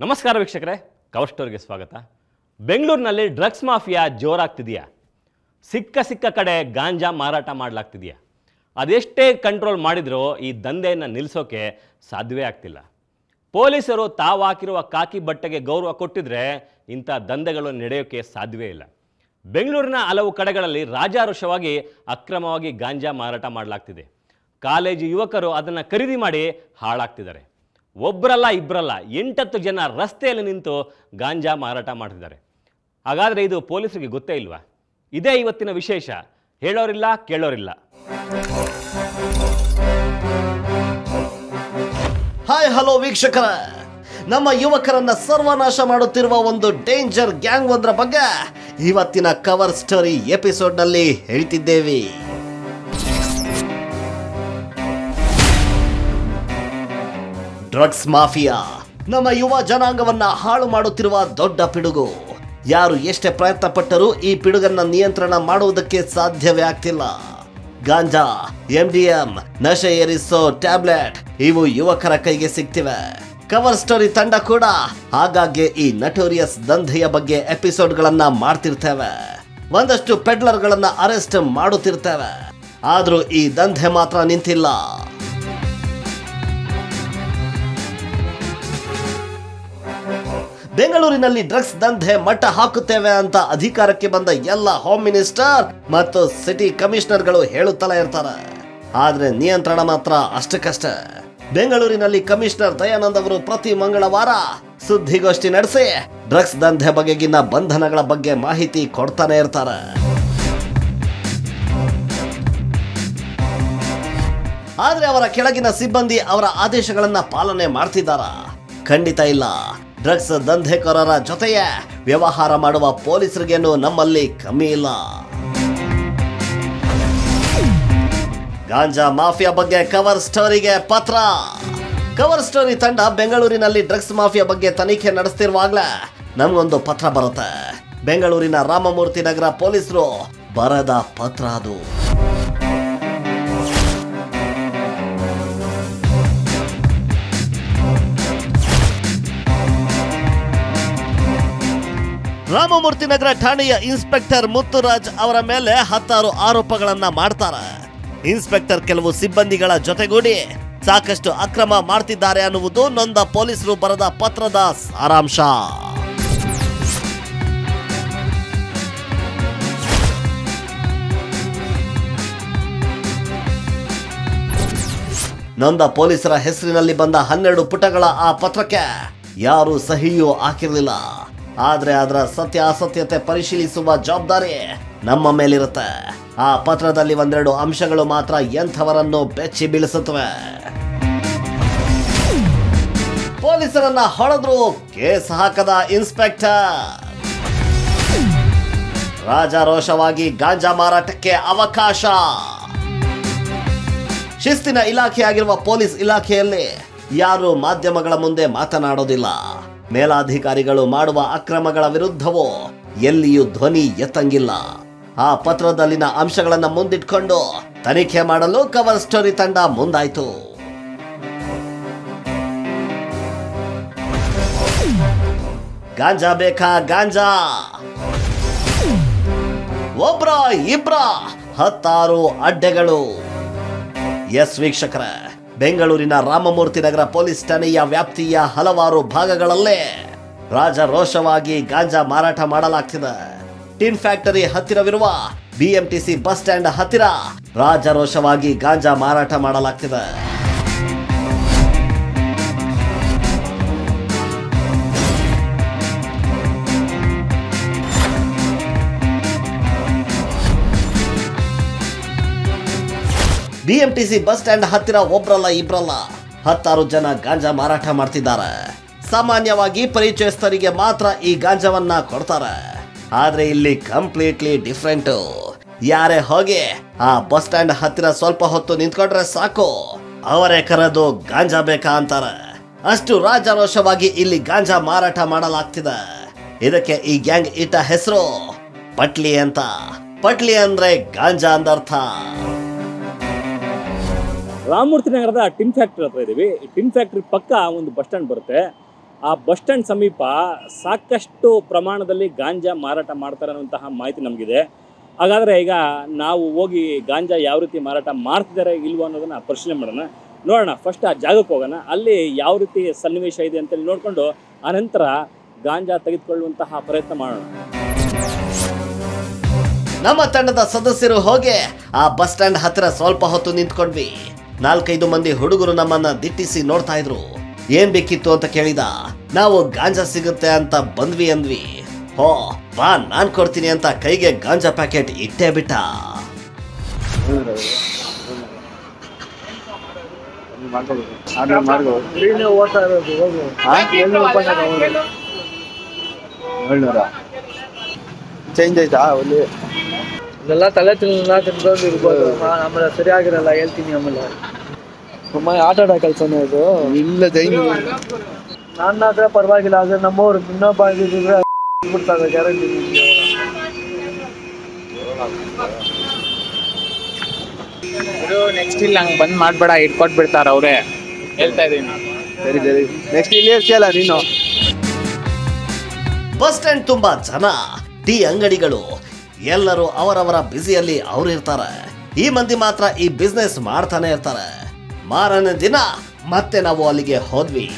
ನಮಸ್ಕಾರ ವೀಕ್ಷಕರೇ, ಕವರ್ ಸ್ಟೋರಿಗೆ ಸ್ವಾಗತ. ಬೆಂಗಳೂರಿನಲ್ಲಿ ಡ್ರಗ್ಸ್ ಮಾಫಿಯಾ ಜೋರಾಗ್ತಿದೆಯಾ? ಸಿಕ್ಕ ಸಿಕ್ಕ ಕಡೆ ಗಾಂಜಾ ಮಾರಾಟ ಮಾಡಲಾಗ್ತಿದೆಯಾ? ಅದೆಷ್ಟೇ ಕಂಟ್ರೋಲ್ ಮಾಡಿದರೂ ಈ ದಂಧೆಯನ್ನು ನಿಲ್ಲಿಸೋಕೆ ಸಾಧ್ಯವೇ ಆಗ್ತಿಲ್ಲ. ಪೊಲೀಸರು ತಾವು ಹಾಕಿರುವ ಕಾಕಿ ಬಟ್ಟೆಗೆ ಗೌರವ ಕೊಟ್ಟಿದ್ರೆ ಇಂಥ ದಂಧೆಗಳು ನಡೆಯೋಕ್ಕೆ ಸಾಧ್ಯವೇ ಇಲ್ಲ. ಬೆಂಗಳೂರಿನ ಹಲವು ಕಡೆಗಳಲ್ಲಿ ರಾಜಾರುಷವಾಗಿ ಅಕ್ರಮವಾಗಿ ಗಾಂಜಾ ಮಾರಾಟ ಮಾಡಲಾಗ್ತಿದೆ. ಕಾಲೇಜು ಯುವಕರು ಅದನ್ನು ಖರೀದಿ ಮಾಡಿ ಹಾಳಾಗ್ತಿದ್ದಾರೆ. ಒಬ್ಬರಲ್ಲ ಇಬ್ಬರಲ್ಲ ಎಂಟತ್ತು ಜನ ರಸ್ತೆಯಲ್ಲಿ ನಿಂತು ಗಾಂಜಾ ಮಾರಾಟ ಮಾಡ್ತಿದ್ದಾರೆ. ಹಾಗಾದರೆ ಇದು ಪೊಲೀಸರಿಗೆ ಗೊತ್ತೇ ಇಲ್ವಾ? ಇದೇ ಇವತ್ತಿನ ವಿಶೇಷ. ಹೇಳೋರಿಲ್ಲ, ಕೇಳೋರಿಲ್ಲ. ಹಾಯ್ ಹಲೋ ವೀಕ್ಷಕರ. ನಮ್ಮ ಯುವಕರನ್ನ ಸರ್ವನಾಶ ಮಾಡುತ್ತಿರುವ ಒಂದು ಡೇಂಜರ್ ಗ್ಯಾಂಗ್ ಒಂದರ ಬಗ್ಗೆ ಇವತ್ತಿನ ಕವರ್ ಸ್ಟೋರಿ ಎಪಿಸೋಡ್ನಲ್ಲಿ ಹೇಳ್ತಿದ್ದೇವೆ. Drugs mafia. ನಮ್ಮ ಯುವ ಜನಾಂಗವನ್ನ ಹಾಳು ಮಾಡುತ್ತಿರುವ ದೊಡ್ಡ ಪಿಡುಗು. ಯಾರು ಎಷ್ಟೇ ಪ್ರಯತ್ನ ಪಟ್ಟರೂ ಈ ಪಿಡುಗನ್ನ ನಿಯಂತ್ರಣ ಮಾಡುವುದಕ್ಕೆ ಸಾಧ್ಯವೇ ಆಗ್ತಿಲ್ಲ. ಗಾಂಜಾ ಎಂಡಿಎಂ ನಶೆ ಏರಿಸೋ ಟ್ಯಾಬ್ಲೆಟ್ ಇವು ಯುವಕರ ಕೈಗೆ ಸಿಗ್ತಿವೆ. ಕವರ್ ಸ್ಟೋರಿ ತಂಡ ಕೂಡ ಹಾಗಾಗಿ ಈ ನಟೋರಿಯಸ್ ದಂಧೆಯ ಬಗ್ಗೆ ಎಪಿಸೋಡ್ಗಳನ್ನ ಮಾಡ್ತಿರ್ತೇವೆ. ಒಂದಷ್ಟು ಪೆಡ್ಲರ್ಗಳನ್ನ ಅರೆಸ್ಟ್ ಮಾಡುತ್ತಿರ್ತೇವೆ. ಆದ್ರೂ ಈ ದಂಧೆ ಮಾತ್ರ ನಿಂತಿಲ್ಲ. ಬೆಂಗಳೂರಿನಲ್ಲಿ ಡ್ರಗ್ಸ್ ದಂಧೆ ಮಟ್ಟ ಹಾಕುತ್ತೇವೆ ಅಂತ ಅಧಿಕಾರಕ್ಕೆ ಬಂದ ಎಲ್ಲ ಹೋಮ್ ಮಿನಿಸ್ಟರ್ ಮತ್ತು ಸಿಟಿ ಕಮಿಷನರ್ಗಳು ಹೇಳುತ್ತಲೇ ಇರ್ತಾರೆ. ಆದ್ರೆ ನಿಯಂತ್ರಣ ಮಾತ್ರ ಅಷ್ಟಕ್ಕಷ್ಟ. ಬೆಂಗಳೂರಿನಲ್ಲಿ ಕಮಿಷನರ್ ದಯಾನಂದ್ ಅವರು ಪ್ರತಿ ಮಂಗಳವಾರ ಸುದ್ದಿಗೋಷ್ಠಿ ನಡೆಸಿ ಡ್ರಗ್ಸ್ ದಂಧೆ ಬಗೆಗಿನ ಬಂಧನಗಳ ಬಗ್ಗೆ ಮಾಹಿತಿ ಕೊಡ್ತಾನೆ ಇರ್ತಾರೆ. ಆದ್ರೆ ಅವರ ಕೆಳಗಿನ ಸಿಬ್ಬಂದಿ ಅವರ ಆದೇಶಗಳನ್ನ ಪಾಲನೆ ಮಾಡ್ತಿದ್ದಾರಾ? ಖಂಡಿತ ಇಲ್ಲ. ಡ್ರಗ್ಸ್ ದಂಧೆಕೋರರ ಜೊತೆಯೇ ವ್ಯವಹಾರ ಮಾಡುವ ಪೊಲೀಸರಿಗೇನು ನಮ್ಮಲ್ಲಿ ಕಮ್ಮಿ ಇಲ್ಲ. ಗಾಂಜಾ ಮಾಫಿಯಾ ಬಗ್ಗೆ ಕವರ್ ಸ್ಟೋರಿಗೆ ಪತ್ರ. ಕವರ್ ಸ್ಟೋರಿ ತಂಡ ಬೆಂಗಳೂರಿನಲ್ಲಿ ಡ್ರಗ್ಸ್ ಮಾಫಿಯಾ ಬಗ್ಗೆ ತನಿಖೆ ನಡೆಸ್ತಿರುವಾಗಲೇ ನಮಗೊಂದು ಪತ್ರ ಬರುತ್ತೆ. ಬೆಂಗಳೂರಿನ ರಾಮಮೂರ್ತಿ ನಗರ ಪೊಲೀಸರು ಬರದ ಪತ್ರ ಅದು. ರಾಮಮೂರ್ತಿ ನಗರ ಠಾಣೆಯ ಇನ್ಸ್ಪೆಕ್ಟರ್ ಮುತ್ತುರಾಜ್ ಅವರ ಮೇಲೆ ಹತ್ತಾರು ಆರೋಪಗಳನ್ನ ಮಾಡ್ತಾರೆ. ಇನ್ಸ್ಪೆಕ್ಟರ್ ಕೆಲವು ಸಿಬ್ಬಂದಿಗಳ ಜೊತೆಗೂಡಿ ಸಾಕಷ್ಟು ಅಕ್ರಮ ಮಾಡ್ತಿದ್ದಾರೆ ಅನ್ನುವುದು ನೊಂದ ಪೊಲೀಸರು ಬರೆದ ಪತ್ರದ ಸಾರಾಂಶ. ನೊಂದ ಪೊಲೀಸರ ಹೆಸರಿನಲ್ಲಿ ಬಂದ ಹನ್ನೆರಡು ಪುಟಗಳ ಆ ಪತ್ರಕ್ಕೆ ಯಾರು ಸಹಿಯೂ ಹಾಕಿರಲಿಲ್ಲ. ಆದ್ರೆ ಅದರ ಸತ್ಯಾಸತ್ಯತೆ ಪರಿಶೀಲಿಸುವ ಜವಾಬ್ದಾರಿ ನಮ್ಮ ಮೇಲಿರುತ್ತೆ. ಆ ಪತ್ರದಲ್ಲಿ ಒಂದೆರಡು ಅಂಶಗಳು ಮಾತ್ರ ಎಂಥವರನ್ನು ಬೆಚ್ಚಿ ಬೀಳಿಸುತ್ತವೆ. ಪೊಲೀಸರನ್ನ ಹೊಡೆದ್ರು ಕೇಸ್ ಹಾಕದ ಇನ್ಸ್ಪೆಕ್ಟರ್. ರಾಜಾರೋಷವಾಗಿ ಗಾಂಜಾ ಮಾರಾಟಕ್ಕೆ ಅವಕಾಶ. ಶಿಸ್ತಿನ ಇಲಾಖೆಯಾಗಿರುವ ಪೊಲೀಸ್ ಇಲಾಖೆಯಲ್ಲಿ ಯಾರು ಮಾಧ್ಯಮಗಳ ಮುಂದೆ ಮಾತನಾಡೋದಿಲ್ಲ. ಮೇಲಾಧಿಕಾರಿಗಳು ಮಾಡುವ ಅಕ್ರಮಗಳ ವಿರುದ್ಧವೂ? ಎಲ್ಲಿಯೂ ಧ್ವನಿ ಎತ್ತಂಗಿಲ್ಲ. ಆ ಪತ್ರದಲ್ಲಿನ ಅಂಶಗಳನ್ನ ಮುಂದಿಟ್ಕೊಂಡು ತನಿಖೆ ಮಾಡಲು ಕವರ್ ಸ್ಟೋರಿ ತಂಡ ಮುಂದಾಯ್ತು. ಗಾಂಜಾ ಬೇಕಾ ಗಾಂಜಾ? ಒಬ್ರ ಇಬ್ರ ಹತ್ತಾರು ಅಡ್ಡೆಗಳು. ಎಸ್ ವೀಕ್ಷಕರ ಬೆಂಗಳೂರಿನ ರಾಮಮೂರ್ತಿ ನಗರ ಪೊಲೀಸ್ ಠಾಣೆಯ ವ್ಯಾಪ್ತಿಯ ಹಲವಾರು ಭಾಗಗಳಲ್ಲೇ ರಾಜರೋಷವಾಗಿ ಗಾಂಜಾ ಮಾರಾಟ ಮಾಡಲಾಗ್ತಿದೆ. ಟಿನ್ ಫ್ಯಾಕ್ಟರಿ ಹತ್ತಿರವಿರುವ ಬಿಎಂಟಿಸಿ ಬಸ್ ಸ್ಟ್ಯಾಂಡ್ ಹತ್ತಿರ ರಾಜರೋಷವಾಗಿ ಗಾಂಜಾ ಮಾರಾಟ ಮಾಡಲಾಗ್ತಿದೆ. ಬಿಎಂಟಿಸಿ ಬಸ್ ಸ್ಟ್ಯಾಂಡ್ ಹತ್ತಿರ ಒಬ್ರಲ್ಲ ಇಬ್ರಲ್ಲ. ಹತ್ತಾರು ಜನ ಗಾಂಜಾ ಮಾರಾಟ ಮಾಡ್ತಿದ್ದಾರೆ. ಸಾಮಾನ್ಯವಾಗಿ ಪರಿಚಯಸ್ಥರಿಗೆ ಮಾತ್ರ ಈ ಗಾಂಜಾವನ್ನ ಕೊಡ್ತಾರೆ. ಆದ್ರೆ ಇಲ್ಲಿ ಕಂಪ್ಲೀಟ್ಲಿ ಡಿಫ್ರೆಂಟು. ಯಾರೇ ಹೋಗಿ, ಆ ಬಸ್ ಸ್ಟ್ಯಾಂಡ್ ಹತ್ತಿರ ಸ್ವಲ್ಪ ಹೊತ್ತು ನಿಂತ್ಕೊಂಡ್ರೆ ಸಾಕು. ಅವರೇ ಕರೆದು ಗಾಂಜಾ ಬೇಕಾ ಅಂತಾರೆ. ಅಷ್ಟು ರಾಜಾರೋಷವಾಗಿ ಇಲ್ಲಿ ಗಾಂಜಾ ಮಾರಾಟ ಮಾಡಲಾಗ್ತಿದೆ. ಇದಕ್ಕೆ ಈ ಗ್ಯಾಂಗ್ ಇಟ್ಟ ಹೆಸರು ಪಟ್ಲಿ ಅಂತ. ಪಟ್ಲಿ ಅಂದ್ರೆ ಗಾಂಜಾ ಅಂದರ್ಥ. ರಾಮಮೂರ್ತಿ ನಗರದ ಟಿನ್ ಫ್ಯಾಕ್ಟ್ರಿ ಹತ್ರ ಇದ್ದೀವಿ ಈ ಟಿನ್ ಫ್ಯಾಕ್ಟ್ರಿ ಪಕ್ಕ ಒಂದು ಬಸ್ ಸ್ಟ್ಯಾಂಡ್ ಬರುತ್ತೆ. ಆ ಬಸ್ ಸ್ಟ್ಯಾಂಡ್ ಸಮೀಪ ಸಾಕಷ್ಟು ಪ್ರಮಾಣದಲ್ಲಿ ಗಾಂಜಾ ಮಾರಾಟ ಮಾಡ್ತಾರೆ ಅನ್ನುವಂತಹ ಮಾಹಿತಿ ನಮಗಿದೆ. ಹಾಗಾದರೆ ಈಗ ನಾವು ಹೋಗಿ ಗಾಂಜಾ ಯಾವ ರೀತಿ ಮಾರಾಟ ಮಾಡ್ತಿದ್ದಾರೆ ಇಲ್ವೋ ಅನ್ನೋದನ್ನು ಪರಿಶೀಲನೆ ಮಾಡೋಣ. ನೋಡೋಣ ಫಸ್ಟ್ ಆ ಜಾಗಕ್ಕೆ ಹೋಗೋಣ. ಅಲ್ಲಿ ಯಾವ ರೀತಿ ಸನ್ನಿವೇಶ ಇದೆ ಅಂತೇಳಿ ನೋಡಿಕೊಂಡು ಆನಂತರ ಗಾಂಜಾ ತೆಗೆದುಕೊಳ್ಳುವಂತಹ ಪ್ರಯತ್ನ ಮಾಡೋಣ. ನಮ್ಮ ತಂಡದ ಸದಸ್ಯರು ಹೋಗಿ ಆ ಬಸ್ ಸ್ಟ್ಯಾಂಡ್ ಹತ್ತಿರ ಸ್ವಲ್ಪ ಹೊತ್ತು ನಿಂತ್ಕೊಂಡ್ವಿ. ನಾಲ್ಕೈದು ಮಂದಿ ಹುಡುಗರು ನಮ್ಮನ್ನ ದಿಟ್ಟಿಸಿ ನೋಡ್ತಾ ಇದ್ರು. ಏನ್ ಬೇಕಿತ್ತು ಅಂತ ಕೇಳಿದ ನಾವು ಗಾಂಜಾ ಸಿಗುತ್ತೆ ಅಂತ ಬಂದ್ವಿ ಅಂದ್ವಿ. ಹೋ ಬಾ ನಾನ್ ಕೊಡ್ತೀನಿ ಅಂತ ಕೈಗೆ ಗಾಂಜಾ ಪ್ಯಾಕೆಟ್ ಇಟ್ಟೇ ಬಿಟ್ಟ. ಚೇಂಜ್ ಆಯ್ತಾ? ಅಲ್ಲಿ ಇದೆಲ್ಲ ತಲೆ ತಿನ್ನ ತಿನ್ಕೊಂಡು ಇರ್ಬೋದು. ಆಮೇಲೆ ಸರಿಯಾಗಿರಲ್ಲ ಹೇಳ್ತೀನಿ ಆಮೇಲೆ. ಅಮ್ಮ ಆಟ ಆಡೋ ಕೆಲಸನೇ ಅದು ಇಲ್ಲ ಜೈನು ನನ್ನ ಹತ್ರ ಪರವಾಗಿಲ್ಲ ಆದ್ರೆ ನಮ್ಮವ್ರು ಇನ್ನೊಬ್ಬ ಆಗಿದ್ರೆ ಬಿಡ್ತಾರೆ ಗ್ಯಾರಂಟಿ ನೆಕ್ಸ್ಟ್ ಇಲ್ಲಿ ಹಂಗ್ ಬಂದ್ ಮಾಡ್ಬೇಡ ಇಟ್ಕೊಟ್ ಬಿಡ್ತಾರ ಅವ್ರೆ. ಹೇಳ್ತಾ ಇದೀನಿ ಸರಿ ಸರಿ. ನೆಕ್ಸ್ಟ್ ಇಲ್ಲಿ ಇರ್ತೀಯಲ್ಲ ನೀನು? ಬಸ್ ಸ್ಟ್ಯಾಂಡ್ ತುಂಬಾ ಜನ ಟೀ ಅಂಗಡಿಗಳು ಎಲ್ಲರೂ ಅವರವರ ಬ್ಯುಸಿಯಲ್ಲಿ ಅವ್ರು ಇರ್ತಾರೆ. ಈ ಮಂದಿ ಮಾತ್ರ ಈ ಬಿಸ್ನೆಸ್ ಮಾಡ್ತಾನೆ ಇರ್ತಾರೆ. ಮಾರನೇ ದಿನ ಮತ್ತೆ ನಾವು ಅಲ್ಲಿಗೆ ಹೋದ್ವಿ.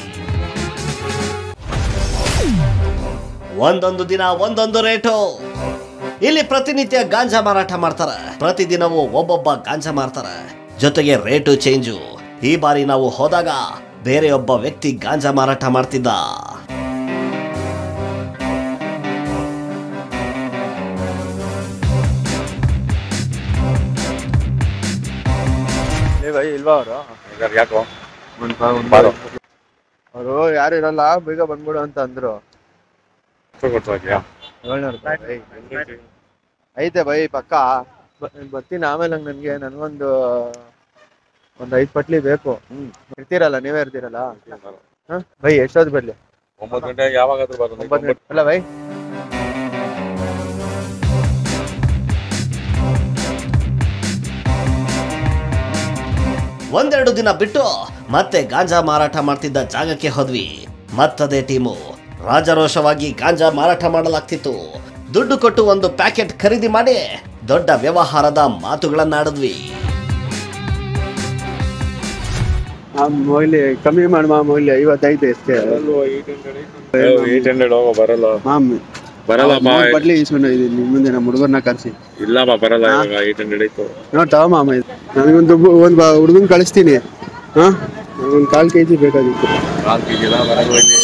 ಒಂದೊಂದು ದಿನ ಒಂದೊಂದು ರೇಟು. ಇಲ್ಲಿ ಪ್ರತಿನಿತ್ಯ ಗಾಂಜಾ ಮಾರಾಟ ಮಾಡ್ತಾರೆ. ಪ್ರತಿದಿನವೂ ಒಬ್ಬೊಬ್ಬ ಗಾಂಜಾ ಮಾರ್ತಾರೆ. ಜೊತೆಗೆ ರೇಟು ಚೇಂಜು. ಈ ಬಾರಿ ನಾವು ಹೋದಾಗ ಬೇರೆ ಒಬ್ಬ ವ್ಯಕ್ತಿ ಗಾಂಜಾ ಮಾರಾಟ ಮಾಡ್ತಿದ್ದ. ಇಲ್ವಾ ಅವರು? ಯಾಕೋ? ಅವರು ಯಾರು ಇರಲ್ಲ ಬೇಗ ಬಂದ್ಬಿಡು ಅಂತ ಅಂದ್ರು. ಐತೆ ಬೈ ಪಕ್ಕ. ಬರ್ತೀನಿ ಆಮೇಲೆ ಹಂಗ್ ನನ್ಗೆ ನನ್ಗೊಂದು ಒಂದ್ ಐದ್ ಪಟ್ಲಿ ಬೇಕು. ಹ್ಮ್. ಇರ್ತೀರಲ್ಲ ನೀವೇ ಇರ್ತೀರಲ್ಲ? ಬೈ ಎಷ್ಟೊತ್ತು ಬರ್ಲಿ? ಒಂಬತ್ತು ಗಂಟೆ ಯಾವಾಗಾದ್ರೂ ಬರೋದು. ಒಂಬತ್ತು ಗಂಟೆ ಅಲ್ಲ ಬೈ. ಒಂದೆರಡು ದಿನ ಬಿಟ್ಟು ಮತ್ತೆ ಗಾಂಜಾ ಮಾರಾಟ ಮಾಡ್ತಿದ್ದ ಜಾಗಕ್ಕೆ ಹೋದ್ವಿ. ಮತ್ತದೇ ಟೀಮು. ರಾಜರೋಷವಾಗಿ ಗಾಂಜಾ ಮಾರಾಟ ಮಾಡಲಾಗ್ತಿತ್ತು. ದುಡ್ಡು ಕೊಟ್ಟು ಒಂದು ಪ್ಯಾಕೆಟ್ ಖರೀದಿ ಮಾಡಿ ದೊಡ್ಡ ವ್ಯವಹಾರದ ಮಾತುಗಳನ್ನಾಡಿದ್ವಿ. ಮೌಲ್ಯ ಕಮ್ಮಿ ಮಾಡುವ ಮೌಲ್ಯ ಐವತ್ತೈದು ಅಷ್ಟೇ ಏಟ್ ಹಂಡ್ರೆಡ್ ಹೋಗೋ ಬರಲ್ಲ. ಮಾಮ್ ಬರಲ್ಲ ಬಾ ಬಡ್ಲಿ ಇಸ್ಕೊಂಡು ಇದೀನಿ ನಿಮ್ ಮುಂದೆ ನಮ್ಮ ಹುಡುಗರ್ನ ಕರ್ಸಿ. ಇಲ್ಲ ಬಾ ಬರಲ್ಲ ಇವಾಗ ಏಟ್ ಹಂಡ್ರೆಡ್ ಐತು ನೋಡ್ ತಗೋ ಮಾಮ ಇದು. ನನಗೊಂದು ಒಂದು ಹುಡುಗನ್ ಕಳಿಸ್ತೀನಿ. ಹಾ? ಒಂದು ಕಾಲ್ ಕೆ ಜಿ ಬೇಕಾಗಿತ್ತು. ನಾಲ್ಕು ಕೆಜಿ ಎಲ್ಲ ಬರಲ್ಲ ಇಲ್ಲಿ.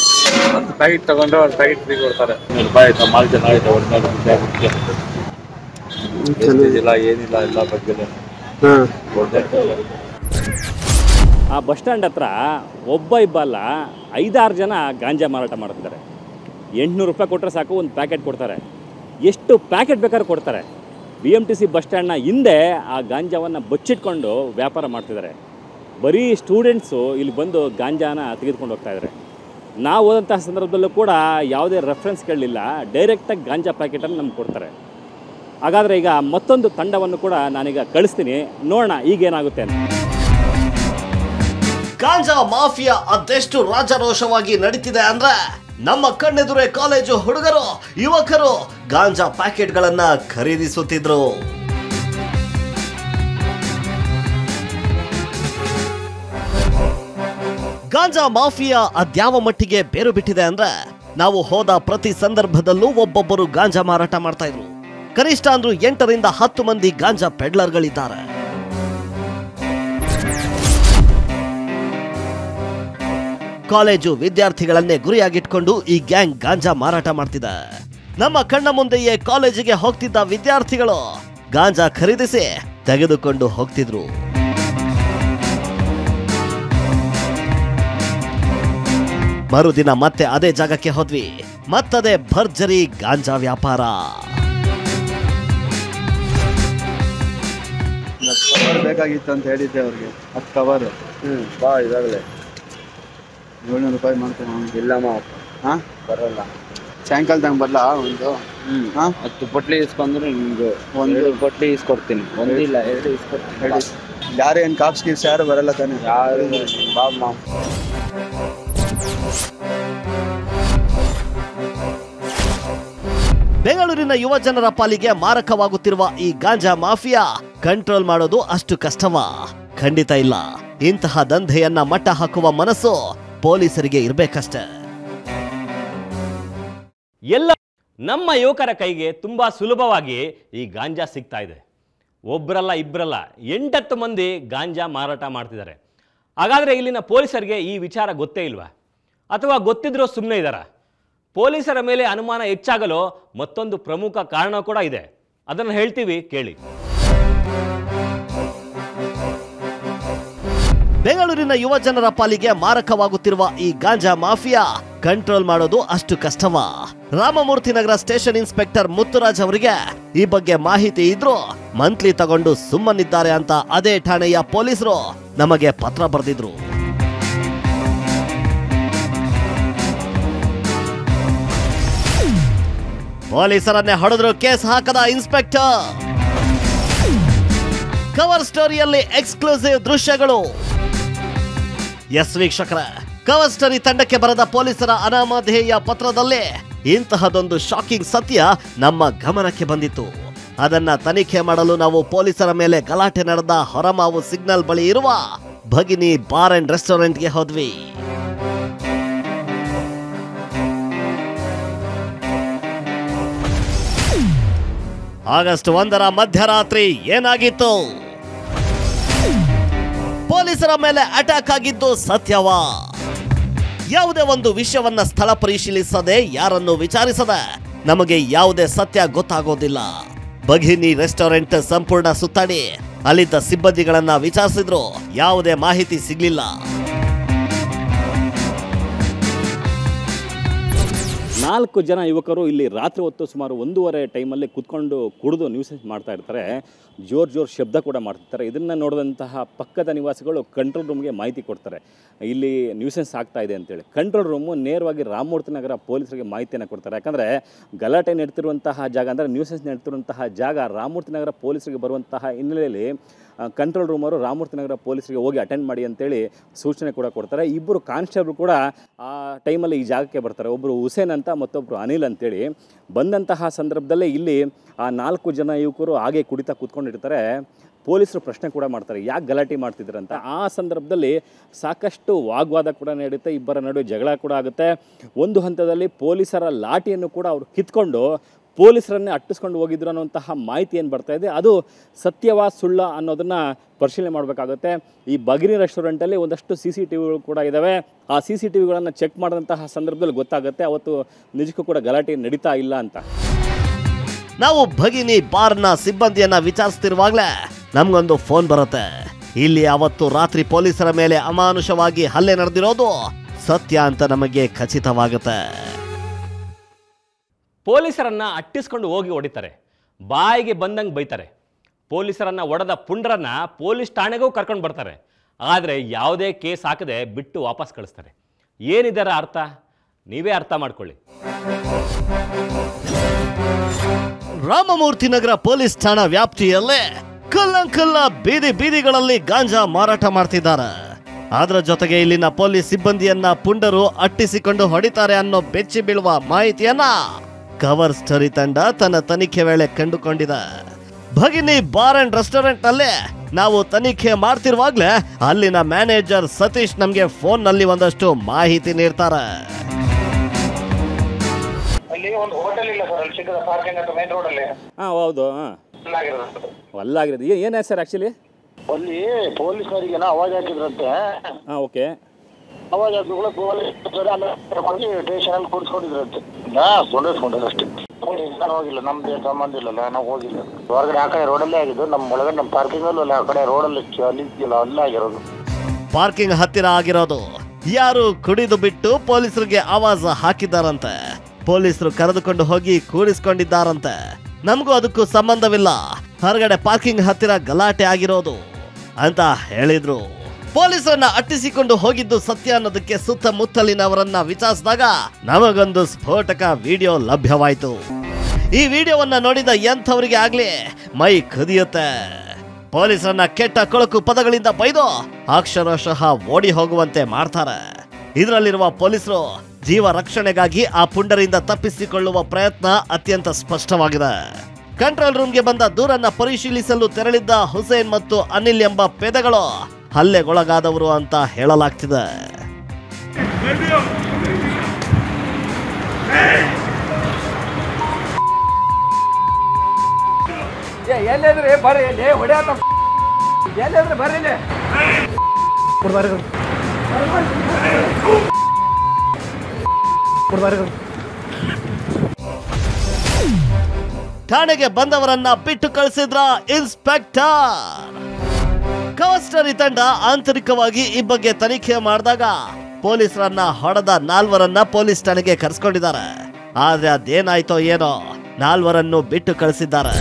ಒಂದು ಪ್ಯಾಕೆಟ್ ತಗೊಂಡ್ರೆ ಒಂದು ಪ್ಯಾಕೆಟ್ ಫ್ರೀ ಕೊಡ್ತಾರೆ. ರೂಪಾಯಿ ಆಯ್ತಾ ಮಾಲ್ ಚೆನ್ನಾಗೈತೆ ಒಳ್ಳೆ ಇಲ್ಲ ಏನಿಲ್ಲ ಎಲ್ಲ ಬಗ್ಗೆ ಹಾ. ಆ ಬಸ್ ಸ್ಟ್ಯಾಂಡ್ ಹತ್ರ ಒಬ್ಬ ಇಬ್ಬಲ್ಲ ಐದಾರು ಜನ ಗಾಂಜಾ ಮಾರಾಟ ಮಾಡ್ತಿದ್ದಾರೆ. ಎಂಟುನೂರು ರೂಪಾಯಿ ಕೊಟ್ಟರೆ ಸಾಕು, ಒಂದು ಪ್ಯಾಕೆಟ್ ಕೊಡ್ತಾರೆ. ಎಷ್ಟು ಪ್ಯಾಕೆಟ್ ಬೇಕಾದ್ರೂ ಕೊಡ್ತಾರೆ. B M T C bus ಸ್ಟ್ಯಾಂಡ್ನ ಹಿಂದೆ ಆ ಗಾಂಜಾವನ್ನು ಬಚ್ಚಿಟ್ಕೊಂಡು ವ್ಯಾಪಾರ ಮಾಡ್ತಿದ್ದಾರೆ. ಬರೀ ಸ್ಟೂಡೆಂಟ್ಸು ಇಲ್ಲಿ ಬಂದು ಗಾಂಜಾನ ತೆಗೆದುಕೊಂಡು ಹೋಗ್ತಾ ಇದ್ದಾರೆ ನಾವು ಹೋದಂತಹ ಸಂದರ್ಭದಲ್ಲೂ ಕೂಡ ಯಾವುದೇ ರೆಫರೆನ್ಸ್ ಕೇಳಲಿಲ್ಲ. ಡೈರೆಕ್ಟಾಗಿ ಗಾಂಜಾ ಪ್ಯಾಕೆಟನ್ನು ನಮ್ಗೆ ಕೊಡ್ತಾರೆ. ಹಾಗಾದರೆ ಈಗ ಮತ್ತೊಂದು ತಂಡವನ್ನು ಕೂಡ ನಾನೀಗ ಕಳಿಸ್ತೀನಿ. ನೋಡೋಣ ಈಗೇನಾಗುತ್ತೆ ಅಂತ. ಗಾಂಜಾ ಮಾಫಿಯಾ ಅದೆಷ್ಟು ರಾಜಾರೋಷವಾಗಿ ನಡೀತಿದೆ ಅಂದ್ರೆ ನಮ್ಮ ಕಣ್ಣೆದುರೇ ಕಾಲೇಜು ಹುಡುಗರು, ಯುವಕರು ಗಾಂಜಾ ಪ್ಯಾಕೆಟ್ಗಳನ್ನ ಖರೀದಿಸುತ್ತಿದ್ರು. ಗಾಂಜಾ ಮಾಫಿಯಾ ಅದ್ಯಾವ ಮಟ್ಟಿಗೆ ಬೇರು ಬಿಟ್ಟಿದೆ ಅಂದ್ರೆ, ನಾವು ಹೋದ ಪ್ರತಿ ಸಂದರ್ಭದಲ್ಲೂ ಒಬ್ಬೊಬ್ಬರು ಗಾಂಜಾ ಮಾರಾಟ ಮಾಡ್ತಾ ಇದ್ರು. ಕನಿಷ್ಠ ಅಂದ್ರೂ ಎಂಟರಿಂದ ಹತ್ತು ಮಂದಿ ಗಾಂಜಾ ಪೆಡ್ಲರ್ಗಳಿದ್ದಾರೆ. ಕಾಲೇಜು ವಿದ್ಯಾರ್ಥಿಗಳನ್ನೇ ಗುರಿಯಾಗಿಟ್ಕೊಂಡು ಈ ಗ್ಯಾಂಗ್ ಗಾಂಜಾ ಮಾರಾಟ ಮಾಡ್ತಿದೆ. ನಮ್ಮ ಕಣ್ಣ ಮುಂದೆಯೇ ಕಾಲೇಜಿಗೆ ಹೋಗ್ತಿದ್ದ ವಿದ್ಯಾರ್ಥಿಗಳು ಗಾಂಜಾ ಖರೀದಿಸಿ ತೆಗೆದುಕೊಂಡು ಹೋಗ್ತಿದ್ರು. ಮರುದಿನ ಮತ್ತೆ ಅದೇ ಜಾಗಕ್ಕೆ ಹೋದ್ವಿ. ಮತ್ತದೇ ಭರ್ಜರಿ ಗಾಂಜಾ ವ್ಯಾಪಾರ. ಕವರ್ ಬೇಕಾಗಿತ್ತು ಅಂತ ಹೇಳಿದ್ದೆ ಅವ್ರಿಗೆ. ಹತ್ತು ಕವರ್ ಹ್ಮ್ ಬಾ ಇದಾಗಲೇ. ಏಳ್ನೂರು ರೂಪಾಯಿ ಮಾಡ್ತೀನಿ ಇಲ್ಲಮ್ಮ ಹಾಂ? ಬರಲ್ಲ. ಸಾಯಂಕಾಲದಂಗೆ ತಂಗೆ ಒಂದು? ಹಾಂ? ಹತ್ತು ಪೊಟ್ಲಿ ಇಸ್ಕೊಂಡ್ರೆ ನಿಮ್ಗೆ ಒಂದು. ಪೊಟ್ಲಿ ಇಸ್ಕೊಡ್ತೀನಿ. ಒಂದಿಲ್ಲ ಎರಡು. ಇಸ್ಕೊಡ್ತೀನಿ. ಹೇಳಿ ಯಾರು ಏನು ಕಾಪ್ಸ್ ಗೀಪ್ಸ್ ಯಾರು ಬರಲ್ಲ ತಾನೆ. ಯಾರು ಬಾಬ್ ಬೆಂಗಳೂರಿನ ಯುವ ಜನರ ಪಾಲಿಗೆ ಮಾರಕವಾಗುತ್ತಿರುವ ಈ ಗಾಂಜಾ ಮಾಫಿಯಾ ಕಂಟ್ರೋಲ್ ಮಾಡೋದು ಅಷ್ಟು ಕಷ್ಟವಾ? ಖಂಡಿತ ಇಲ್ಲ. ಇಂತಹ ದಂಧೆಯನ್ನ ಮಟ್ಟ ಹಾಕುವ ಮನಸ್ಸು ಪೊಲೀಸರಿಗೆ ಇರಬೇಕಷ್ಟೆ. ಎಲ್ಲ ನಮ್ಮ ಯುವಕರ ಕೈಗೆ ತುಂಬ ಸುಲಭವಾಗಿ ಈ ಗಾಂಜಾ ಸಿಗ್ತಾ ಇದೆ. ಒಬ್ರಲ್ಲ ಇಬ್ಬರಲ್ಲ ಎಂಟತ್ತು ಮಂದಿ ಗಾಂಜಾ ಮಾರಾಟ ಮಾಡ್ತಿದ್ದಾರೆ. ಹಾಗಾದರೆ ಇಲ್ಲಿನ ಪೊಲೀಸರಿಗೆ ಈ ವಿಚಾರ ಗೊತ್ತೇ ಇಲ್ವಾ? ಅಥವಾ ಗೊತ್ತಿದ್ರೂ ಸುಮ್ಮನೆ ಇದ್ದಾರಾ ಪೊಲೀಸರ ಮೇಲೆ ಅನುಮಾನ ಹೆಚ್ಚಾಗಲು ಮತ್ತೊಂದು ಪ್ರಮುಖ ಕಾರಣ ಕೂಡ ಇದೆ. ಅದನ್ನು ಹೇಳ್ತೀವಿ, ಕೇಳಿ. ಬೆಂಗಳೂರಿನ ಯುವ ಜನರ ಪಾಲಿಗೆ ಮಾರಕವಾಗುತ್ತಿರುವ ಈ ಗಾಂಜಾ ಮಾಫಿಯಾ ಕಂಟ್ರೋಲ್ ಮಾಡೋದು ಅಷ್ಟು ಕಷ್ಟವ. ರಾಮಮೂರ್ತಿ ನಗರ ಸ್ಟೇಷನ್ ಇನ್ಸ್ಪೆಕ್ಟರ್ ಮುತ್ತುರಾಜ್ ಅವರಿಗೆ ಈ ಬಗ್ಗೆ ಮಾಹಿತಿ ಇದ್ರು ಮಂತ್ಲಿ ತಗೊಂಡು ಸುಮ್ಮನಿದ್ದಾರೆ ಅಂತ ಅದೇ ಠಾಣೆಯ ಪೊಲೀಸರು ನಮಗೆ ಪತ್ರ ಬರೆದಿದ್ರು. ಪೊಲೀಸರನ್ನೇ ಹೊಡೆದ್ರು ಕೇಸ್ ಹಾಕದ ಇನ್ಸ್ಪೆಕ್ಟರ್. ಕವರ್ ಸ್ಟೋರಿಯಲ್ಲಿ ಎಕ್ಸ್ಕ್ಲೂಸಿವ್ ದೃಶ್ಯಗಳು. ಎಸ್ ವೀಕ್ಷಕರ, ಕವಸ್ಟರಿ ಸ್ಟೋರಿ ತಂಡಕ್ಕೆ ಬರೆದ ಪೊಲೀಸರ ಅನಾಮಧೇಯ ಪತ್ರದಲ್ಲೇ ಇಂತಹದೊಂದು ಶಾಕಿಂಗ್ ಸತ್ಯ ನಮ್ಮ ಗಮನಕ್ಕೆ ಬಂದಿತ್ತು. ಅದನ್ನ ತನಿಖೆ ಮಾಡಲು ನಾವು ಪೊಲೀಸರ ಮೇಲೆ ಗಲಾಟೆ ನಡೆದ ಹೊರಮಾವು ಸಿಗ್ನಲ್ ಬಳಿ ಇರುವ ಭಗಿನಿ ಬಾರ್ ಅಂಡ್ ರೆಸ್ಟೋರೆಂಟ್ಗೆ ಹೋದ್ವಿ. ಆಗಸ್ಟ್ ಒಂದರ ಮಧ್ಯರಾತ್ರಿ ಏನಾಗಿತ್ತು? ಪೊಲೀಸರ ಮೇಲೆ ಅಟ್ಯಾಕ್ ಆಗಿದ್ದು ಸತ್ಯವಾ? ಯಾವುದೇ ಒಂದು ವಿಷಯವನ್ನ ಸ್ಥಳ ಪರಿಶೀಲಿಸದೆ ಯಾರನ್ನು ವಿಚಾರಿಸದೆ ನಮಗೆ ಯಾವುದೇ ಸತ್ಯ ಗೊತ್ತಾಗೋದಿಲ್ಲ. ಬಘಿನಿ ರೆಸ್ಟೋರೆಂಟ್ ಸಂಪೂರ್ಣ ಸುತ್ತಾಡಿ. ಅಲ್ಲಿದ್ದ ಸಿಬ್ಬಂದಿಗಳನ್ನ ವಿಚಾರಿಸಿದ್ರು ಯಾವುದೇ ಮಾಹಿತಿ ಸಿಗ್ಲಿಲ್ಲ. ನಾಲ್ಕು ಜನ ಯುವಕರು ಇಲ್ಲಿ ರಾತ್ರಿ ಹೊತ್ತು ಸುಮಾರು ಒಂದೂವರೆ ಟೈಮಲ್ಲಿ ಕುತ್ಕೊಂಡು ಕುಡಿದು ನ್ಯೂಸೆನ್ಸ್ ಮಾಡ್ತಾ ಇರ್ತಾರೆ. ಜೋರ್ ಜೋರು ಶಬ್ದ ಕೂಡ ಮಾಡ್ತಿರ್ತಾರೆ. ಇದನ್ನು ನೋಡಿದಂತಹ ಪಕ್ಕದ ನಿವಾಸಿಗಳು ಕಂಟ್ರೋಲ್ ರೂಮ್ಗೆ ಮಾಹಿತಿ ಕೊಡ್ತಾರೆ. ಇಲ್ಲಿ ನ್ಯೂಸೆನ್ಸ್ ಆಗ್ತಾ ಇದೆ ಅಂತೇಳಿ. ಕಂಟ್ರೋಲ್ ರೂಮು ನೇರವಾಗಿ ರಾಮಮೂರ್ತಿ ನಗರ ಪೊಲೀಸರಿಗೆ ಮಾಹಿತಿಯನ್ನು ಕೊಡ್ತಾರೆ. ಯಾಕಂದರೆ ಗಲಾಟೆ ನಡೆತಿರುವಂತಹ ಜಾಗ, ಅಂದರೆ ನ್ಯೂಸೆನ್ಸ್ ನಡೆತಿರುವಂತಹ ಜಾಗ ರಾಮಮೂರ್ತಿ ನಗರ ಪೊಲೀಸರಿಗೆ ಬರುವಂತಹ ಹಿನ್ನೆಲೆಯಲ್ಲಿ ಕಂಟ್ರೋಲ್ ರೂಮ್ ಅವರು ರಾಮೂರ್ತಿ ನಗರ ಪೊಲೀಸರಿಗೆ ಹೋಗಿ ಅಟೆಂಡ್ ಮಾಡಿ ಅಂತೇಳಿ ಸೂಚನೆ ಕೂಡ ಕೊಡ್ತಾರೆ. ಇಬ್ಬರು ಕಾನ್ಸ್ಟೇಬಲ್ ಕೂಡ ಆ ಟೈಮಲ್ಲಿ ಈ ಜಾಗಕ್ಕೆ ಬರ್ತಾರೆ. ಒಬ್ಬರು ಹುಸೇನ್ ಅಂತ ಮತ್ತೊಬ್ಬರು ಅನಿಲ್ ಅಂತೇಳಿ. ಬಂದಂತಹ ಸಂದರ್ಭದಲ್ಲೇ ಇಲ್ಲಿ ಆ ನಾಲ್ಕು ಜನ ಯುವಕರು ಹಾಗೆ ಕುಡಿತಾ ಕೂತ್ಕೊಂಡಿರ್ತಾರೆ. ಪೊಲೀಸರು ಪ್ರಶ್ನೆ ಕೂಡ ಮಾಡ್ತಾರೆ, ಯಾಕೆ ಗಲಾಟೆ ಮಾಡ್ತಿದ್ರು ಅಂತ ಆ ಸಂದರ್ಭದಲ್ಲಿ ಸಾಕಷ್ಟು ವಾಗ್ವಾದ ಕೂಡ ನಡೆಯುತ್ತೆ, ಇಬ್ಬರ ನಡುವೆ ಜಗಳ ಕೂಡ ಆಗುತ್ತೆ. ಒಂದು ಹಂತದಲ್ಲಿ ಪೊಲೀಸರ ಲಾಠಿಯನ್ನು ಕೂಡ ಅವರು ಕಿತ್ಕೊಂಡು ಪೊಲೀಸರನ್ನೇ ಅಟ್ಟಿಸ್ಕೊಂಡು ಹೋಗಿದ್ರು ಅನ್ನುವಂತಹ ಮಾಹಿತಿ ಏನು ಬರ್ತಾ ಇದೆ? ಅದು ಸತ್ಯವಾ ಸುಳ್ಳ ಅನ್ನೋದನ್ನ ಪರಿಶೀಲನೆ ಮಾಡಬೇಕಾಗುತ್ತೆ. ಈ ಬಗಿರಿ ರೆಸ್ಟೋರೆಂಟಲ್ಲಿ ಒಂದಷ್ಟು ಸಿ ಸಿ ಟಿ ಕೂಡ ಇದ್ದಾವೆ ಆ ಸಿ ಸಿ ಟಿ ವಿಗಳನ್ನು ಚೆಕ್ ಮಾಡಿದಂತಹ ಸಂದರ್ಭದಲ್ಲಿ ಗೊತ್ತಾಗುತ್ತೆ. ಅವತ್ತು ನಿಜಕ್ಕೂ ಕೂಡ ಗಲಾಟೆ ನಡೀತಾ ಇಲ್ಲ ಅಂತ. ನಾವು ಭಗಿನಿ ಬಾರ್ನ ಸಿಬ್ಬಂದಿಯನ್ನ ವಿಚಾರಿಸ್ತಿರುವಾಗಲೇ ನಮಗೊಂದು ಫೋನ್ ಬರುತ್ತೆ. ಇಲ್ಲಿ ಅವತ್ತು ರಾತ್ರಿ ಪೊಲೀಸರ ಮೇಲೆ ಅಮಾನುಷವಾಗಿ ಹಲ್ಲೆ ನಡೆದಿರೋದು ಸತ್ಯ ಅಂತ ನಮಗೆ ಖಚಿತವಾಗುತ್ತೆ. ಪೊಲೀಸರನ್ನ ಅಟ್ಟಿಸ್ಕೊಂಡು ಹೋಗಿ ಹೊಡಿತಾರೆ. ಬಾಯಿಗೆ ಬಂದಂಗೆ ಬೈತಾರೆ. ಪೊಲೀಸರನ್ನು ಒಡೆದ ಪುಂಡ್ರನ್ನ ಪೊಲೀಸ್ ಠಾಣೆಗೂ ಕರ್ಕೊಂಡು ಬರ್ತಾರೆ. ಆದರೆ ಯಾವುದೇ ಕೇಸ್ ಹಾಕದೆ ಬಿಟ್ಟು ವಾಪಸ್ ಕಳಿಸ್ತಾರೆ. ಏನಿದರ ಅರ್ಥ? ನೀವೇ ಅರ್ಥ ಮಾಡ್ಕೊಳ್ಳಿ. ರಾಮಮೂರ್ತಿ ನಗರ ಪೊಲೀಸ್ ಠಾಣಾ ವ್ಯಾಪ್ತಿಯಲ್ಲೇ ಕಲ್ಲಂಕಲ್ಲ ಬೀದಿ ಬೀದಿಗಳಲ್ಲಿ ಗಾಂಜಾ ಮಾರಾಟ ಮಾಡ್ತಿದ್ದಾರೆ. ಅದರ ಜೊತೆಗೆ ಇಲ್ಲಿನ ಪೊಲೀಸ್ ಸಿಬ್ಬಂದಿಯನ್ನ ಪುಂಡರು ಅಟ್ಟಿಸಿಕೊಂಡು ಹೊಡಿತಾರೆ ಅನ್ನೋ ಬೆಚ್ಚಿ ಬೀಳುವ ಮಾಹಿತಿಯನ್ನ ಕವರ್ ಸ್ಟೋರಿ ತಂಡ ತನ್ನ ತನಿಖೆ ವೇಳೆ ಕಂಡುಕೊಂಡಿದ. ಭಗಿನಿ ಬಾರ್ ಅಂಡ್ ರೆಸ್ಟೋರೆಂಟ್ನಲ್ಲಿ ನಾವು ತನಿಖೆ ಮಾಡ್ತಿರುವಾಗ್ಲೇ ಅಲ್ಲಿನ ಮ್ಯಾನೇಜರ್ ಸತೀಶ್ ನಮ್ಗೆ ಫೋನ್ನಲ್ಲಿ ಒಂದಷ್ಟು ಮಾಹಿತಿ ನೀಡ್ತಾರೆ. ಅಲ್ಲಿ ಒಂದು ಹೋಟೆಲ್ ಇಲ್ಲ ಸರ್ ಅಲ್ಲಿ ಸಿಕ್ಕದ ಪಾರ್ಕಿಂಗ್ ಅಂತ ಮೇನ್ ರೋಡ್ ಅಲ್ಲಿ. ಹಾಂ ಹೌದು ಹಾಂ ಸರ್ ಅಲ್ಲಾಗಿರೋದು. ಏನು ಏನು ಸರ್ ಆ್ಯಕ್ಚುಲಿ ಅಲ್ಲಿ ಪೊಲೀಸರಿಗೆ ಅವಾಜ್ ಹಾಕಿದ್ರಂತೆ. ಹಾಂ ಓಕೆ ಪೊಲೀಸ್ ಅಲ್ಲಿ ಸ್ಟೇಷನ್ ಅಲ್ಲಿ ಕೂರಿಸ್ಕೊಂಡಿದ್ರಂತೆ ನಾ ಕೊಂಡಿಸ್ಕೊಂಡಿದ್ರು ಅಷ್ಟೇ. ಹೋಗಿಲ್ಲ, ನಮ್ದು ಸಂಬಂಧ ಇಲ್ಲಲ್ಲ, ನಾವು ಹೋಗಿಲ್ಲ. ಹೊರಗಡೆ ಆ ಕಡೆ ರೋಡಲ್ಲೇ ಆಗಿದ್ದು, ನಮ್ಮ ಒಳಗಡೆ ನಮ್ಮ ಪಾರ್ಕಿಂಗ್ ಅಲ್ಲೂ ಆ ಕಡೆ ರೋಡಲ್ಲಿ ಅಲ್ಲಿ ಅಲ್ಲೇ ಆಗಿರೋದು. ಪಾರ್ಕಿಂಗ್ ಹತ್ತಿರ ಆಗಿರೋದು. ಯಾರು ಕುಡಿದು ಬಿಟ್ಟು ಪೊಲೀಸರಿಗೆ ಆವಾಜ್ ಹಾಕಿದ್ದಾರಂತೆ? ಪೊಲೀಸರು ಕರೆದುಕೊಂಡು ಹೋಗಿ ಕೂಡಿಸ್ಕೊಂಡಿದ್ದಾರಂತೆ. ನಮಗೂ ಅದಕ್ಕೂ ಸಂಬಂಧವಿಲ್ಲ. ಹೊರಗಡೆ ಪಾರ್ಕಿಂಗ್ ಹತ್ತಿರ ಗಲಾಟೆ ಆಗಿರೋದು. ಅಂತ ಹೇಳಿದ್ರು. ಪೊಲೀಸರನ್ನ ಅಟ್ಟಿಸಿಕೊಂಡು ಹೋಗಿದ್ದು ಸತ್ಯ ಅನ್ನೋದಕ್ಕೆ ಸುತ್ತಮುತ್ತಲಿನವರನ್ನ ವಿಚಾರಿಸಿದಾಗ ನಮಗೊಂದು ಸ್ಫೋಟಕ ವಿಡಿಯೋ ಲಭ್ಯವಾಯಿತು. ಈ ವಿಡಿಯೋವನ್ನ ನೋಡಿದ ಎಂಥವರಿಗೆ ಆಗ್ಲಿ, ಮೈ ಕದಿಯುತ್ತೆ. ಪೊಲೀಸರನ್ನ ಕೆಟ್ಟ ಕೊಳಕು ಪದಗಳಿಂದ ಬೈದು ಅಕ್ಷರಶಃ ಓಡಿ ಹೋಗುವಂತೆ ಮಾಡ್ತಾರೆ. ಇದರಲ್ಲಿರುವ ಪೊಲೀಸರು ಜೀವ ರಕ್ಷಣೆಗಾಗಿ ಆ ಪುಂಡರಿಂದ ತಪ್ಪಿಸಿಕೊಳ್ಳುವ ಪ್ರಯತ್ನ ಅತ್ಯಂತ ಸ್ಪಷ್ಟವಾಗಿದೆ. ಕಂಟ್ರೋಲ್ ರೂಮ್ಗೆ ಬಂದ ದೂರನ್ನ ಪರಿಶೀಲಿಸಲು ತೆರಳಿದ್ದ ಹುಸೇನ್ ಮತ್ತು ಅನಿಲ್ ಎಂಬ ಪೆದಗಳು ಹಲ್ಲೆಗೊಳಗಾದವರು ಅಂತ ಹೇಳಲಾಗ್ತಿದೆ. ಠಾಣೆಗೆ ಬಂದವರನ್ನ ಬಿಟ್ಟು ಕಳಿಸಿದ್ರ ಇನ್ಸ್ಪೆಕ್ಟರ್? ಕವಸ್ಟರಿ ತಂಡ ಆಂತರಿಕವಾಗಿ ಈ ಬಗ್ಗೆ ತನಿಖೆ ಮಾಡಿದಾಗ ಪೊಲೀಸರನ್ನ ಹೊಡೆದ ನಾಲ್ವರನ್ನ ಪೊಲೀಸ್ ಠಾಣೆಗೆ ಕರೆಸ್ಕೊಂಡಿದ್ದಾರೆ. ಆದ್ರೆ ಅದೇನಾಯ್ತೋ ಏನೋ, ನಾಲ್ವರನ್ನು ಬಿಟ್ಟು ಕಳಿಸಿದ್ದಾರೆ.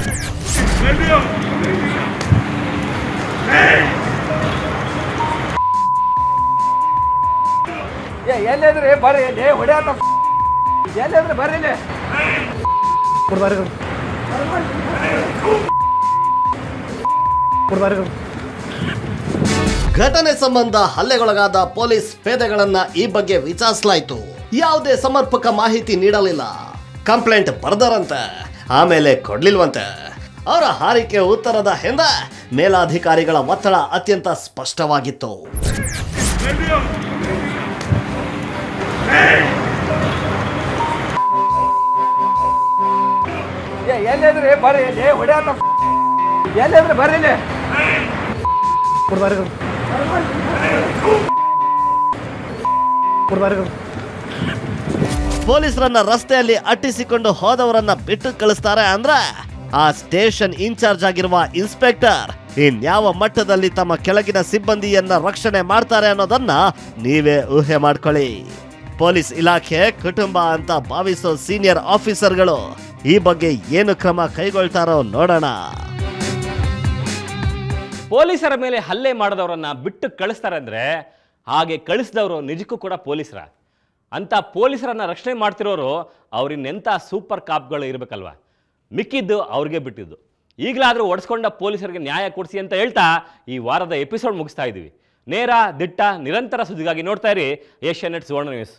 ಬರ್ರಿ ಘಟನೆ ಸಂಬಂಧ ಹಲ್ಲೆಗೊಳಗಾದ ಪೊಲೀಸ್ ಪೇದೆಗಳನ್ನ ಈ ಬಗ್ಗೆ ವಿಚಾರಿಸಲಾಯಿತು. ಯಾವುದೇ ಸಮರ್ಪಕ ಮಾಹಿತಿ ನೀಡಲಿಲ್ಲ. ಕಂಪ್ಲೇಂಟ್ ಬರೆದರಂತೆ ಆಮೇಲೆ ಕೊಡ್ಲಿಲ್ವಂತೆ. ಅವರ ಹಾರಿಕೆ ಉತ್ತರದ ಹಿಂದೆ ಮೇಲಾಧಿಕಾರಿಗಳ ಒತ್ತಡ ಅತ್ಯಂತ ಸ್ಪಷ್ಟವಾಗಿತ್ತು. ಎಲ್ಲಿದ್ರೆ? ಬರ್ರಿ ಬರ್ರಿ ಇಲ್ಲಿ. ಪೊಲೀಸರನ್ನ ರಸ್ತೆಯಲ್ಲಿ ಅಟ್ಟಿಸಿಕೊಂಡು ಹೋದವರನ್ನ ಬಿಟ್ಟು ಕಳಿಸ್ತಾರೆ ಅಂದ್ರೆ ಆ ಸ್ಟೇಷನ್ ಇನ್ಚಾರ್ಜ್ ಆಗಿರುವ ಇನ್ಸ್ಪೆಕ್ಟರ್. ಇನ್ಯಾವ ಮಟ್ಟದಲ್ಲಿ ತಮ್ಮ ಕೆಳಗಿನ ಸಿಬ್ಬಂದಿಯನ್ನ ರಕ್ಷಣೆ ಮಾಡ್ತಾರೆ ಅನ್ನೋದನ್ನ ನೀವೇ ಊಹೆ ಮಾಡ್ಕೊಳ್ಳಿ. ಪೊಲೀಸ್ ಇಲಾಖೆ, ಕುಟುಂಬ ಅಂತ ಭಾವಿಸೋ ಸೀನಿಯರ್ ಆಫೀಸರ್ಗಳು ಈ ಬಗ್ಗೆ ಏನು ಕ್ರಮ ಕೈಗೊಳ್ತಾರೋ ನೋಡೋಣ. ಪೊಲೀಸರ ಮೇಲೆ ಹಲ್ಲೆ ಮಾಡಿದವರನ್ನ ಬಿಟ್ಟು ಕಳಿಸ್ತಾರೆ ಅಂದರೆ ಹಾಗೆ ಕಳಿಸಿದವರು ನಿಜಕ್ಕೂ ಕೂಡ ಪೊಲೀಸರ. ಅಂತ ಪೊಲೀಸರನ್ನ ರಕ್ಷಣೆ ಮಾಡ್ತಿರೋರು ಅವ್ರಿನ್ನೆಂಥ ಸೂಪರ್ ಕಾಪ್ಗಳು ಇರಬೇಕಲ್ವ? ಮಿಕ್ಕಿದ್ದು ಅವ್ರಿಗೆ ಬಿಟ್ಟಿದ್ದು. ಈಗಲಾದರೂ ಒಡಿಸ್ಕೊಂಡ ಪೊಲೀಸರಿಗೆ ನ್ಯಾಯ ಕೊಡಿಸಿ ಅಂತ ಹೇಳ್ತಾ ಈ ವಾರದ ಎಪಿಸೋಡ್ ಮುಗಿಸ್ತಾ ಇದ್ದೀವಿ ನೇರ ದಿಟ್ಟ ನಿರಂತರ ಸುದ್ದಿಗಾಗಿ ನೋಡ್ತಾ ಇರಿ ಏಷ್ಯಾ ನೆಟ್ ಸುವರ್ಣ ನ್ಯೂಸ್.